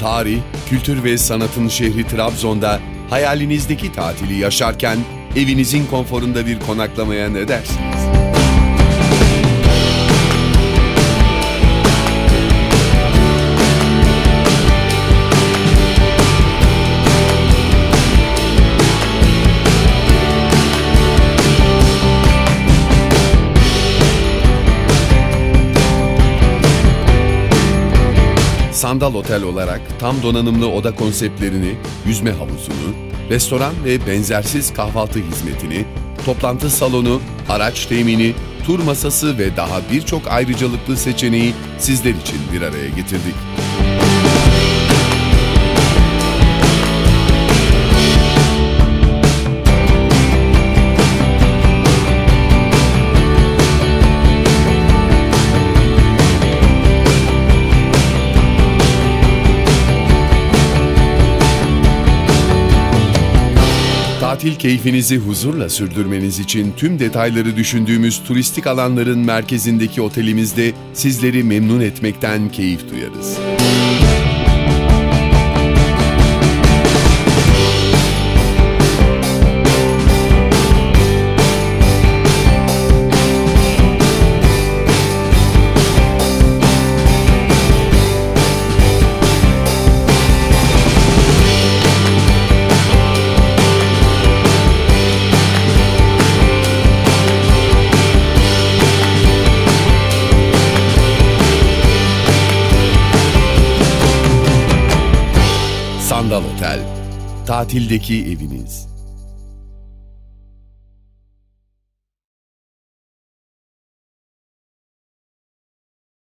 tarih, kültür ve sanatın şehri Trabzon'da hayalinizdeki tatili yaşarken evinizin konforunda bir konaklamaya ne dersiniz? Sandal Otel olarak tam donanımlı oda konseptlerini, yüzme havuzunu, restoran ve benzersiz kahvaltı hizmetini, toplantı salonu, araç temini, tur masası ve daha birçok ayrıcalıklı seçeneği sizler için bir araya getirdik. Tatil keyfinizi huzurla sürdürmeniz için tüm detayları düşündüğümüz turistik alanların merkezindeki otelimizde sizleri memnun etmekten keyif duyarız. Sandal Otel, tatildeki eviniz.